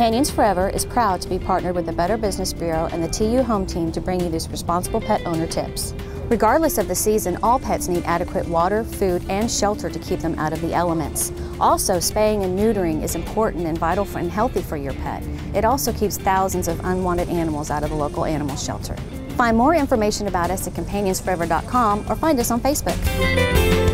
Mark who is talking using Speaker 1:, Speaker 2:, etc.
Speaker 1: Companions Forever is proud to be partnered with the Better Business Bureau and the TU Home Team to bring you these responsible pet owner tips. Regardless of the season, all pets need adequate water, food, and shelter to keep them out of the elements. Also, spaying and neutering is important and vital for, and healthy for your pet. It also keeps thousands of unwanted animals out of the local animal shelter. Find more information about us at companionsforever.com or find us on Facebook.